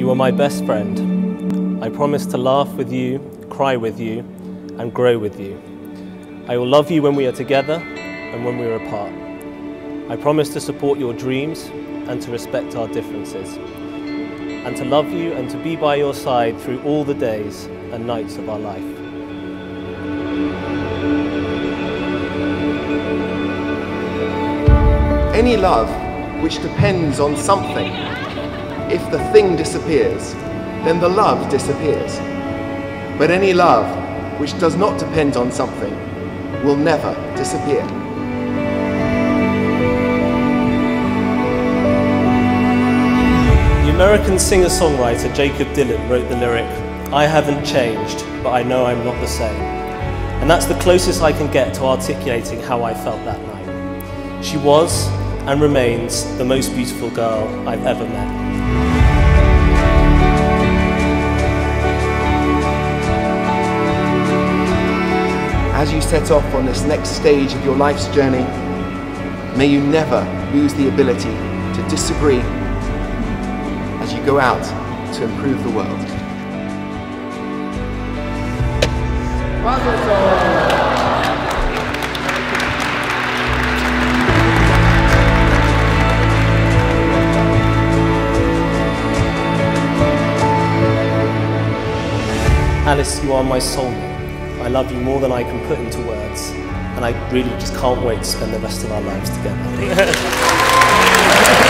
You are my best friend. I promise to laugh with you, cry with you, and grow with you. I will love you when we are together and when we are apart. I promise to support your dreams and to respect our differences, and to love you and to be by your side through all the days and nights of our life. Any love which depends on something, if the thing disappears, then the love disappears. But any love which does not depend on something will never disappear. The American singer-songwriter Jakob Dylan wrote the lyric, I haven't changed, but I know I'm not the same. And that's the closest I can get to articulating how I felt that night. She was, and remains, the most beautiful girl I've ever met. As you set off on this next stage of your life's journey, may you never lose the ability to disagree as you go out to improve the world. Alice, you are my soulmate. I love you more than I can put into words, and I really just can't wait to spend the rest of our lives together.